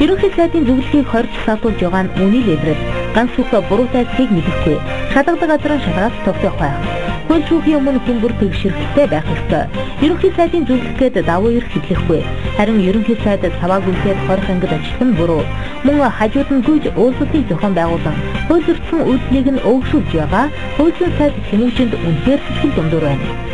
Ерөнхий сайдын зөвлөгийг хорж сатуулж байгаа нь үний лэврэд ганц бүх буруутай цэг мэдэхгүй шалгадаг газрын шалгаас тогтоох байх. Хууль шүүхийн өмнө хүмүүр тэгшэрхтэй байх ёстой. Ерөнхий сайдын зөвлөгөөд давуу эрх хэвлэхгүй. Харин ерөнхий сайд саваагүйгээд хорих ангид ажилтан нь буруу. Мөн хажууд нь гүйж уулзалтыг зохион байгуулан хууль зөрчсөн үйлдэлийг нь өөгшүүлж байгаа. Хуулийн сайд хүмүүжинд үнэхээр сэтгэл дундуур байна.